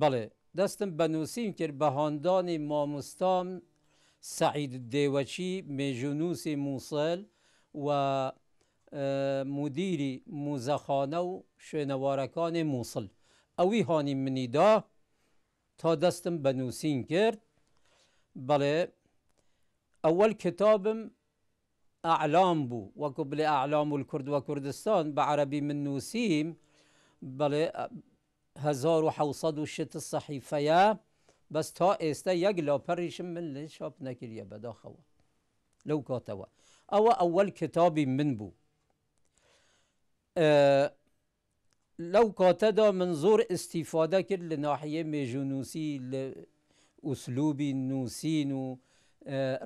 بەڵێ دەستم بە نووسین کرد بە هاندانی مامۆستام سەعید دێوەچی مێژوونووسی مووسڵ و مودیری مووزەخانە و شوێنەوارەکانی مووسڵ ئەوی هانی منی دا، تا دەستم بە نووسین کرد، بەڵێ ئەوەل کتابم اعلام بوو، وەکو بڵێ اعلام الکرد و کردستان بە عەرەبی من نووسیم، بەڵێ هەزار و حەوت سەد و شت سەحیفەیە، بەس تا ئێستە یەک لاپەڕیشم من لێ چاپ نەکریە بەداخەوە لەو کاتەوە. ئەوە ئەوەل کتابی من بوو. لەو کاتەدا من زۆر ئیستیفادە کرد لە ناحیەی مێژوونووسی لە ئوسلوبی نووسین و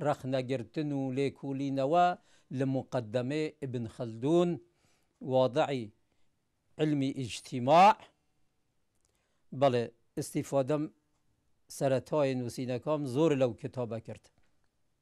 رەخنەگرتن و لێکولینەوە لە موقەدەمەی ئیبن خەلدوون وادعی علمی ئیجتیماع بەڵێ ئیستیفادەم سەرەتای نووسینەکام زۆر لەو کتابە کرد.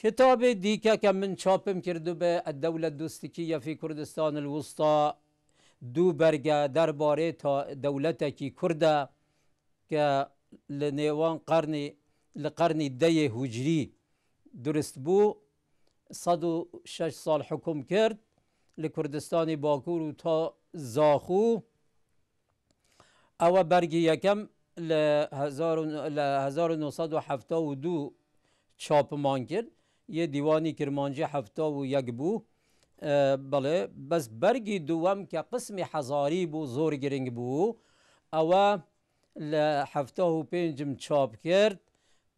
کتابێ دیکە کە من چاپم کردبێ، الدولە دوستکیە فی کوردستان الوسطا، دوو بەرگە دەربارەی تا دەولەتەکی کوردە کە لە نێوان قەرنی لە قەرنی دەیێ هوجری دورست بوو، سەد و شەش ساڵ حوکم کرد لە کوردستانی باکوور و تا زاخوو، ئەوە بەرگی یەکەم لە هەزار و لە هەزار و نۆ سەد و حەفتا و دوو چاپمان کرد یە دیوانی کرمانجی حەفتا و یەک بوو بەڵێ بەس بەرگی دووەم کە قسمی حەزاری بوو زۆر گرنگ بوو ئەوە لە حەفتا و پێنجم چاپ کرد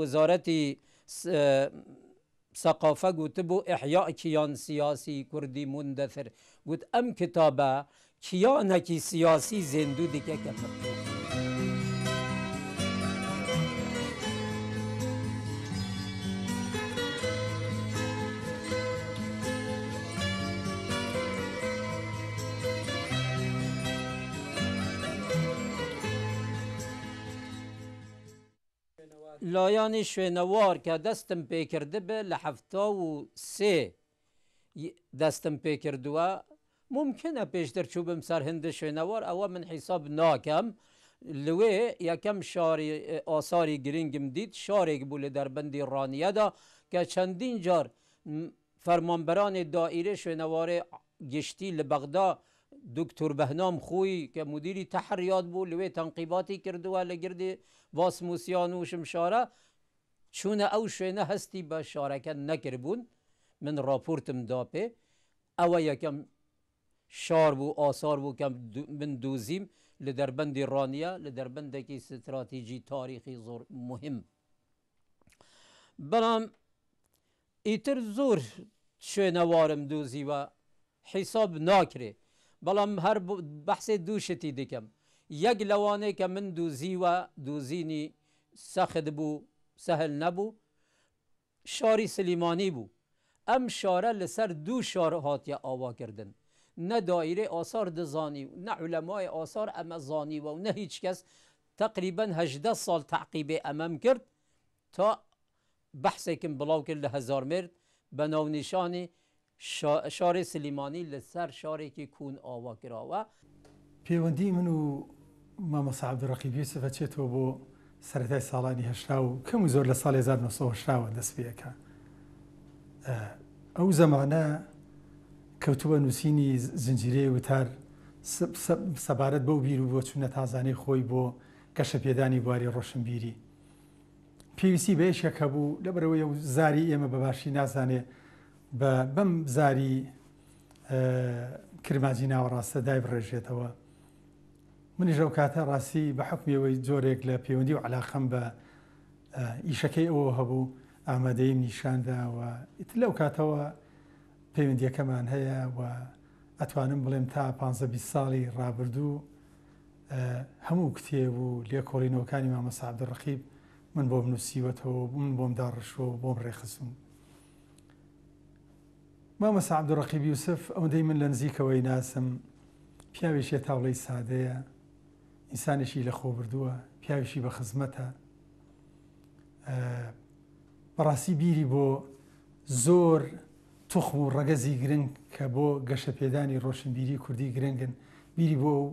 وەزارەتی سەقافە گوتبوو، احیاء کیان سیاسی کوردی مندثر، گوت ئەم کتابە کیانەکی سیاسی زێندوو دیکە کردووە. لایەنی شوێنەوار کە دەستم پێ کردبێ لە حەفتا و سێ ی دەستم پێ کردووە، مومکینە پێشتر چووبم سەر هندی شوێنەوار ئەوە من حیساب ناکەم، لەوێ یەکەم شاری ئاساری گرینگم دیت شارێک بوو لە دەربەندی ڕانیەدا کە چەندین جار فەرمانبەرانی دائیرەی شوێنەواری گشتی لە بەغدا دوکتور بەهنام خوی کە مودیری تەحر یاد بوو لەوێ تەنقیباتی کردووە لە گردی باسموسیان و شمشارە چوونە ئەو شوێنە هەستی بە شارەکە نەکردبوون من راپورتم دا پێ ئەوە یەکەم شار بوو ئاسار بوو کە من دوزیم لە دەربەندی رانیە لە دەربەندەکی ستراتیجی تاریخی زۆر موهیم بەڵام ئیتر زۆر شوێنەوارم دۆزیوە حیساب ناکرێ بەڵام هەر بەحسێ دوو شتی دکەم یەک لەوانەی کە من دۆزیوە دۆزینی سەخت بوو سەهل نەبوو شاری سلیمانی بوو ئەم شارە لەسەر دوو شار هاتیە ئاوا کردن نە دایرەی ئاسار دزانی و نە عولەمای ئاسار ئەمە زانیوە و نە هیچ کەس تەقریبەن هەژدە ساڵ تەعقیبێ ئەمەم کرد تا بەحسێکم بڵاو کرد لە هەزارمێرد بە ناونیشانی، شاری سلیمانی لە سەر شارێکی کون ئاوا کراوە. پێوەندیی من و مامۆستا عەبدولڕەقیب یوسف ئەچێتەوە بۆ سەرەتای ساڵانی هەشتا و کەم و زۆر لە ساڵی هەزار و نۆ سەد و هەشتا وە دەست پێ ئەکا. ئەو زەمانە کەوتبووە نووسینی زنجیرەی وتار سەبارەت بەو بیر و بۆچوونە تازانەی خۆی بۆ گەشەپێدانی بواری ڕۆشنبیری. پێویستی بە ئێشکەک هەبوو لەبەرەوەی ئەو زاری ئێمە بە باشی نازانێ بە بەم زاری کرماجی ناوەڕاستە دای بڕێژێتەوە منیش ئەو کاتە ڕاستی بە حکمەوەی جۆرێک لە پەیوەندی و علاقم بە ئیشەکەی ئەوە هەبوو ئامادەیم نیشانداوە ئیت لەو کاتەوە پەیوەندیەکەمان هەیە و ئەتوانم بڵێم تا 15 ساڵی ڕابردوو هەموو کتێب و لێکۆڵینەوەکانی مامۆستا عبدالرقیب من بۆم نووسیوەتەوە و من بۆم داڕشتووە و بۆم ڕێکخستوون. مامۆستا عبدالرقیب یوسف ئەوەندەی من لە نزیکەوەی ناسم پیاوێکی تاوڵەی سادەیە، ئینسانێکی لەخۆبردووە، پیاوێکی بە خزمەتە. بەڕاستی بیری بۆ زۆر توخم و ڕەگەزی گرنگ کە بۆ گەشەپێدانی ڕۆشنبیری کوردی گرنگن، بیری بۆ ئەو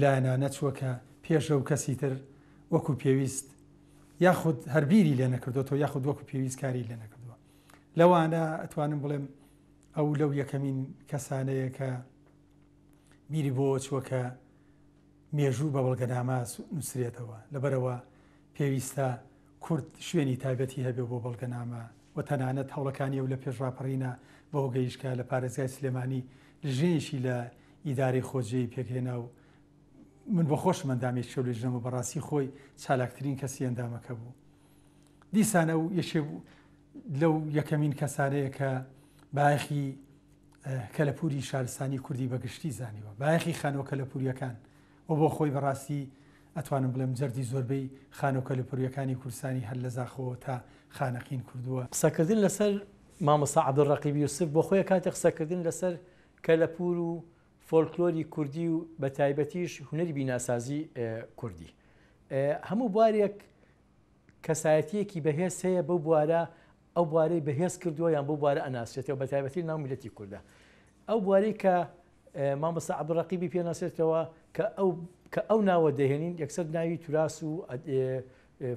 لایەنە نەچووە کە پێش ئەو کەسی تر وەکو پێویست یاخود هەر بیری لێ نەکردۆتەوە یاخود وەکو پێویست کاری لێ نەکردووە. لەوانە ئەتوانم بڵێم ئەو لەو یەکەمین کەسانەیە کە بیری بۆ چووە کە مێژوو بە بەڵگەنامە نووسرێتەوە لەبەرەوە پێویستە کورد شوێنی تایبەتی هەبێ بۆ بەڵگەنامە و تەنانەت هەوڵەکانی ئەو لە پێش ڕاپەڕینە بەوە گەیشت کە لە پارێزگای سلێمانی لیژنەیەکی لە ئیدارەی خۆجێی پێکهێنا و من بۆ خۆشم ئەندامێکی ئەو لیژنەم و بەڕاستی خۆی چالاکترین کەسی ئەندامەکە بوو دیسان ئەو یەکێ بوو لەو یەکەمین کەسانەیە کە بایەخی کەلەپوری شارستانی کوردی بەگشتی زانیوە بایەخی خانۆ کەلەپوریەکان وە بۆ خۆی بەڕاستی ئەتوانم بڵێم جەردی زۆربەی خانەو کەلوپەرویەکانی کوردستانی هەر لە زاخۆوە تا خانەقین کردووە. قسەکردن لەسەر مامۆستا عەبدولڕەقیب یوسف بۆ خۆی کاتی قسەکردن لەسەر کەلەپوور و فۆلکلۆری کوردی و بە تایبەتیش هونەری بیناسازی کوردی هەموو بوارێک کەسایەتیەکی بەهێز هەیە بەو بوارە ئەو بوارەی بەهێز کردووە یان بۆ بوارە ئەناسرێتەوە بە تایبەتی ناو میلەتی کوردە ئەو بواری کە مامۆستا عبدڕقیبی پێناسێتەوە کە ئەو کە ئەو ناوە دەهێنین یەکسەر ناوی توراس و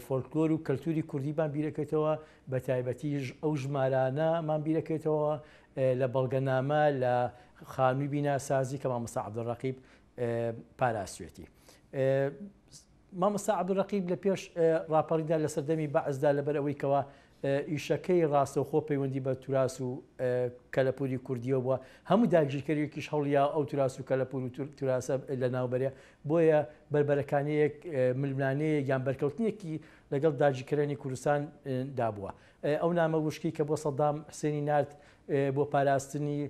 فۆلکلۆر و کەلتوری کوردیمان بیرەکەێتەوە بە تایبەتیش ئەو ژمارانەمان بیرەکەێتەوە لە بەڵگەنامە لە خانووی بیناسازی کە مامۆستا عبدڕقیب پاراسوێتی مامۆستا عبدالرقیب لە پێش ڕاپەڕیندا لە سەردەمی بەعسدا لەبەر ئەوەی کەوا ئیشەکەی ڕاستەوخۆ پەیوەندی بە توراس و کەلەپوری کوردیەوە بووە هەموو داگیرکەریەکیش هەوڵیا ئەو توراس و کەلەپور و توراسە لەناوبەرێ بۆیە بەربەرەکانەیەک ململانەیە یان بەرکەوتنێکی لەگەڵ داگیرکەرانی کوردستان دابووە ئەو نامە وشکی کە بۆ سەدام حسێنی نارد بۆ پاراستنی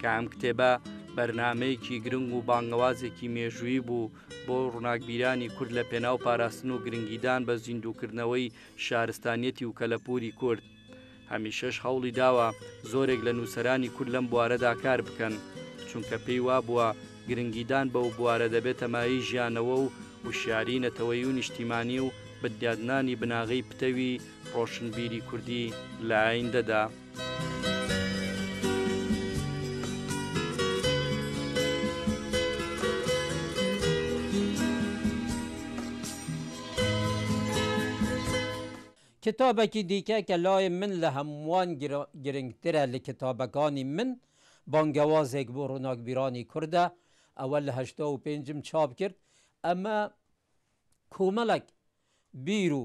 کە ئەم کتێبە بەرنمەیەکی گرنگ و بانگەوازێکی مێژووی بوو بۆ ڕووناکبیرانی کورد لە پێناو پاراستن و گرنگیدان بە زیندووکردنەوەی شارستانیەتی و کەلەپوری کورد هەمیشەش هەوڵی داوە زۆرێک لە نووسرانی کورد لەم بوارەدا کار بکەن چونکە پێی وابووە گرنگیدان بە و بوارە دەبێتەمایی ژیانەوە و وشیاری نەتەوەی و نیشتیمانی و بدیادنانی بناغەی پتەوی ڕۆشنبیری کوردی لە ئایندەدا. کتابەکی دیکە کە لای من لە هەمووان گرنگترە لە کتابەکانی من، بانگەوازێک بۆ ڕووناکبیرانی کوردە، ئەوە لە هەشتا و پێنجم چاپ کرد، ئەمە کۆمەڵێک بیر و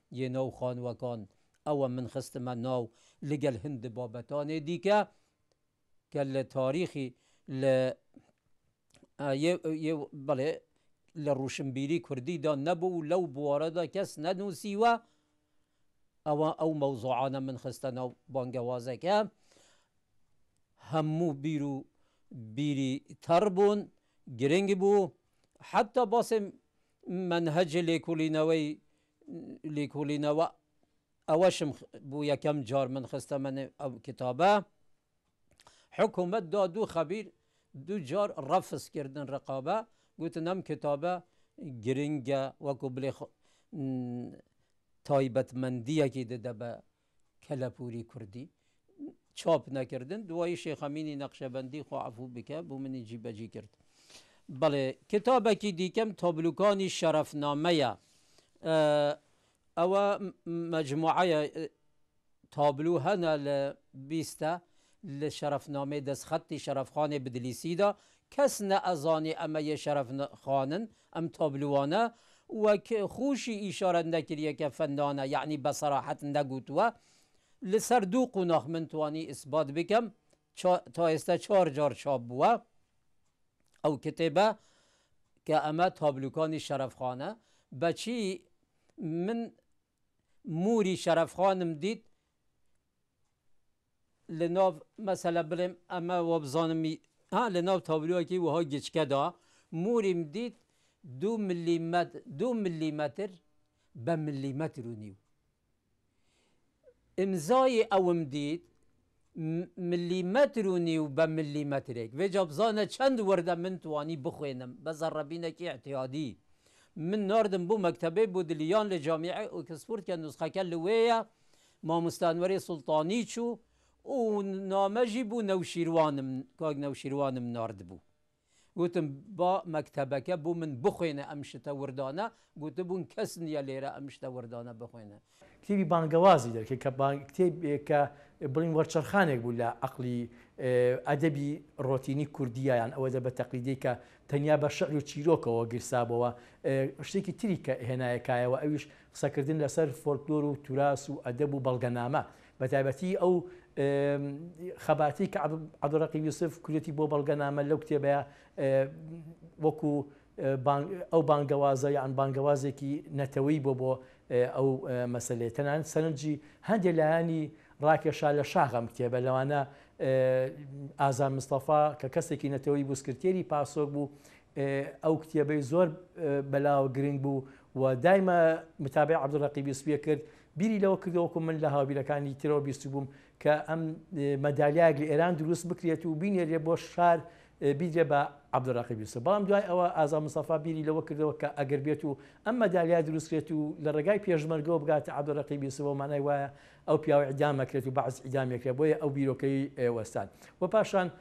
یە ناو خانوەکان ئەوە من خستمە ناو لگەل هند بابەتانێ دیکە کە لە تاریخی لە بەڵێ لە ڕوشنبیری کوردیدا نەبوو و لەو بوارەدا کەس نەنوسیوە ئەوە ئەو مەوزوعانە من خستە ناو بانگەوازەکە هەموو بیر و بیری تەڕ بوون گرنگ بوو حتا باسێ مەنهەج لێکوڵینەوەی لیکولینەوە ئەوەشم بو یەکەم جار من خستەمە نێو ئەو کتابە حکومەت دا دوو خەبیر دوو جار ڕەفز کردن ڕقابە گوتن ئەم کتابە گرنگە وەکو بلێ تایبەتمەندیەکی دەدە بە کەلەپوری کوردی چۆپ نەکردن دوایی شێخ ئەمینی نەقشەبەندی خوا عەفوو بکە بو منی جی بەجی کرد بەڵێ کتابەکی دیکەم تابلوکانی شەرەف نامەیە ئەوە مەجموعەیە تابلو هەنە لە بیستە لە شەرەف نامەی دەست خەتی شەرەف خانی بدلیسیدا کەس نە ئەزانێ ئەمە یە شەرەف خانن ئەم تابلوانە وەک خوشی ئیشارەت نەکریە کە فەنانە یەعنی بە سەراحەت نەگوتوە لە سەر دوو قوناخ من توانی ئیسبات بکەم چا تا ئێستا چار جار چاپ بوە ئەو کتێبە کە ئەمە تابلوکانی شەرەف خانە بە چی من موری شەرەف خانم دیت لەناو مەسەلە بڵێم ئەمە وابزانم ها لەناو تابلۆیەکی وەها گچکەدا موریم دیت دوو ملیمەت دوو ملیمەتر بە ملیمەتر و نیو ئیمزای ئەوم دیت ملیمەتر و نیو بە ملیمەترێک وێجا بزانە چەند وردە من توانی بخوێنم بە زەڕەبینێکی ئیعتیادی من ناردم بۆ مەکتەبێ بۆ دلیان لە جامیعەی ئۆکسفورد کە نوسخەکە لەوێیە مامۆستانوەری سوڵتانی چوو و نامەژی بو نەوشیروانم، کاک نەوشیروانم ناردبوو. گوتم با مەکتەبەکە بو من بخوێنە ئەم شتە وردانە، گوتبوون کەس نیە لێرە ئەم شتە وردانە بخوێنە. کتێبی بانگەوازی دەرکرد کە بانگ کتێبێک کە بڵێین وەرچەرخانێک بوو لە عەقڵی ئەدەبی رۆتینی کوردییە یان ئەو ئەدەبە تەقلیدیەی کە تەنیا بە شعر و چیرۆکەوە گیرسابۆوە شتێکی تری کە هێنایە کایەوە ئەویش قسەکردن لەسەر فۆلکلۆر و توراس و ئەدەب و بەڵگەنامە بەتایبەتی ئەو خەباتی کە عەبدولڕەقیب یوسف کردێتی بۆ بەڵگەنامە لەو کتێبەیە وەکو ئەو بانگەوازە یان بانگەوازێکی نەتەوەی بۆ بۆ ئەو مەسلێ تەنان سەرنجی هەندێک لایانی ڕاکێشا لە شاغەم کتێبە لەوانە ئازان مستەفا کە کەسێکی نەتەوەی بوسکرتێری پاسۆک بوو ئەو کتێبەی زۆر بەلاوە گرنگ بوو و دایمە متابعی عەبدولڕەقیب یوسفیە کرد، بیری لەوە کردەوە وەکو من لە هاوبیرەکانی ترەوە بیستبووم کە ئەم مەدالیایەک لە ئێران دروست بکرێت و بینێرێ بۆ شار بیدرێ بە عەبدولڕەقیب یوسف بەڵام دوای ئەوە ئازا مستەفا بیری لەوە کردەوە کە ئەگەر بێت و ئەم مەدالیا دروست کرێت و لە ڕێگای پێشمەرگەوە بگاتە عەبدولڕەقیب یوسف و مانای وایە ئەو پیاوە ئیدام ئەکرێت و بەعس ئیدامێکرێت بۆیە ئەو بیرۆکەی وەستان و پاشان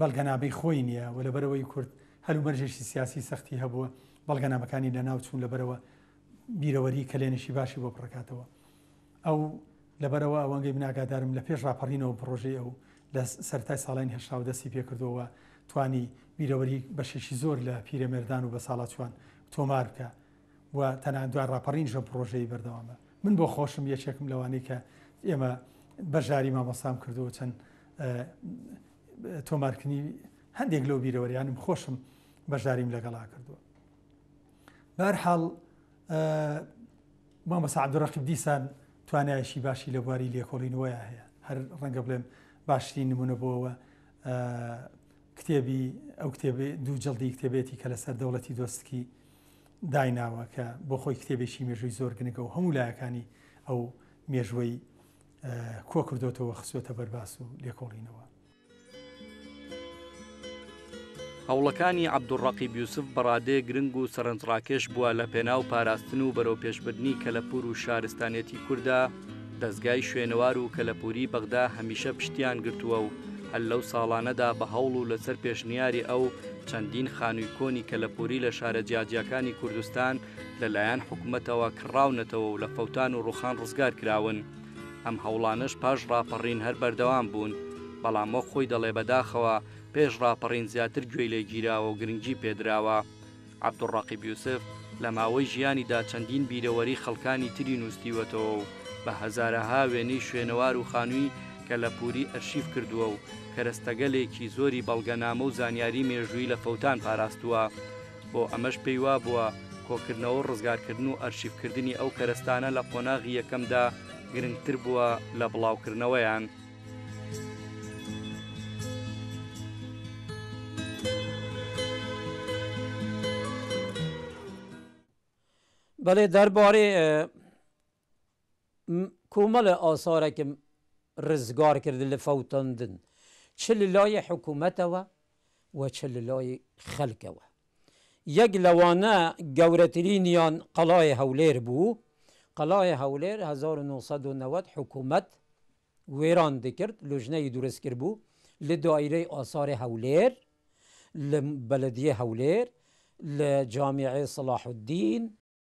بەڵگەنامەی خۆی نییە و لەبەرئەوەی کورد هەلومەرجێکی سیاسی سەختی هەبووە، بەڵگەنامەکانی لەناو چوون، لەبەرئەوە بیرەوەریی کەلێنێکی باشی بۆ پڕدەکاتەوە. ئەو لەبەرئەوە ئەوەندەی من ئاگادارم لە پێش ڕاپەڕینەوە پڕۆژەی ئەو لە سەرەتای ساڵانی هەشتاوە دەستی پێ کردووە و توانی بیرەوەریی بەشێکی زۆر لە پیرەمێردان و بەساڵاچووان تۆمار بکا. و تەنان دوای ڕاپەڕینیش ئەم پڕۆژەی بەردەوامە. من بۆ خۆشم یەکێکم لەوانەی کە ئێمە بەشداری مامۆستام کردووە چەند تۆمارکردنی هەندێک لەو بیرەوەریانم خۆشم بەشداریم لەگەڵا کردووە. بەرحاڵ مامۆستا عەبدوڕەقیب دیسان توانایشی باشی لە بواری لێکۆڵینەوەیە هەیە هەر ڕەنگە بڵێم باشترین نمونە بۆەوە کتێبی ئەو کتێبێ دوو جڵدی کتێبێتی کە لەسەر دەوڵەتی دۆستکی دایناوە کە بۆ خۆی کتێبێکی مێژووی زۆر گرنگە و هەموو لایەکانی ئەو مێژوەی کۆ کردوێتەوە خسوێتە بەرباس و لێکۆڵینەوە. هەوڵەکانی عەبدوڕەقیب یوسف بەڕادەیە گرنگ و سەرنجڕاکێش بووە لە پێناو پاراستن و بەرەوپێشبردنی کەلەپور و شارستانیەتی کوردا، دەزگای شوێنەوار و کەلەپووری بەغدا هەمیشە پشتیان گرتووە و هەر لەو ساڵانەدا بە هەوڵ و لەسەر پێشنیاری ئەو، چەندین خانووی کۆنی کەلەپووری لە شارە جیاجیاکانی کوردستان لە لایەن حکومەتەوە کڕاونەتەوە و لە فەوتان و ڕووخان ڕزگار کراون. ئەم هەوڵانەش پاش ڕاپەڕین هەر بەردەوام بوون، بەڵام وەک خۆی دەڵێ بەداخەوە پێش ڕاپەڕین زیاتر گوێی لێ گیراوە و گرنگی پێ دراوە. عەبدولڕەقیب یوسف لە ماوەی ژیانیدا چەندین بیرەوەری خەڵکانی تری نووستیوەتەوە و بە هەزارەها وێنەی شوێنەوار و خانووی کەلەپووری ئەرشیف کردووە و کەرەستەگەلێکی زۆری بەڵگەنامە و زانیاری مێژوویی لە فەوتان پاراستووە بۆ ئەمەش پێی وابووە کۆکردنەوە و ڕزگارکردن و ئەرشیفکردنی ئەو کەرەستانە لە قۆناغی یەکەمدا گرنگتر بووە لە بڵاوکردنەوەیان. بەڵێ دەربارەی کۆمەڵە ئاسارێکم ڕزگار کرد لە فەوتاندن چ لە لای حکوومەتەوە و چ لە لای خەلکەوە یەک لەوانە گەورەترینیان قەڵای هەولێر بوو قەڵای هەولێر 1990 حکوومەت وێران دکرد لوجنەیی دورست کربوو لە دایرەی ئاسارێ هەولێر لە بەلەدیەی هەولێر لە جامیعەی سەڵاح الدین،